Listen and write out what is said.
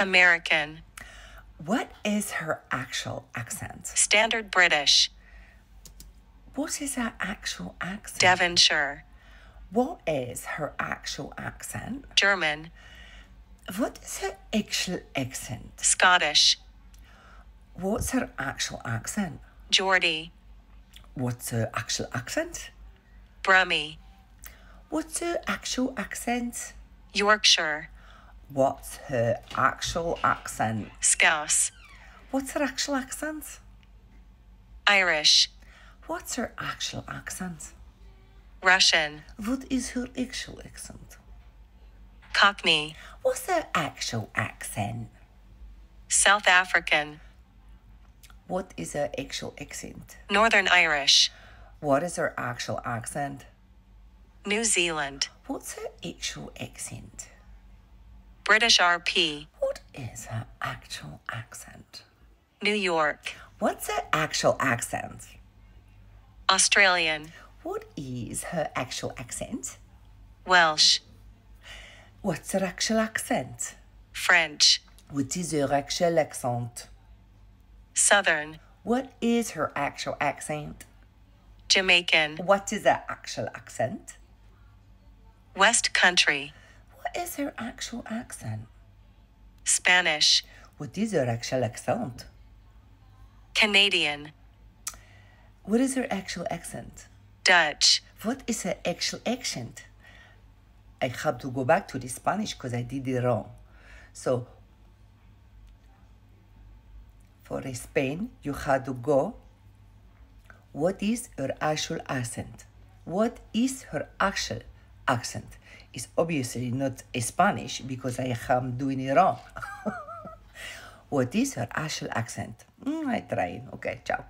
American. What is her actual accent? Standard British. What is her actual accent? Devonshire. What is her actual accent? German. What is her actual accent? Scottish. What's her actual accent? Geordie. What's her actual accent? Brummie. What's her actual accent? Yorkshire. What's her actual accent? Scouse. What's her actual accent? Irish. What's her actual accent? Russian. What is her actual accent? Cockney. What's her actual accent? South African. What is her actual accent? Northern Irish. What is her actual accent? New Zealand. What's her actual accent? British RP. What is her actual accent? New York. What's her actual accent? Australian. What is her actual accent? Welsh. What's her actual accent? French. What is her actual accent? Southern. What is her actual accent? Jamaican. What is her actual accent? West Country. What is her actual accent? Spanish. What is her actual accent? Canadian. What is her actual accent? Dutch. What is her actual accent? I have to go back to the Spanish because I did it wrong. So, for Spain, you had to go. What is her actual accent? What is her actual accent? It's obviously not Spanish because I am doing it wrong. what is her actual accent? Mm, I try. Okay, ciao.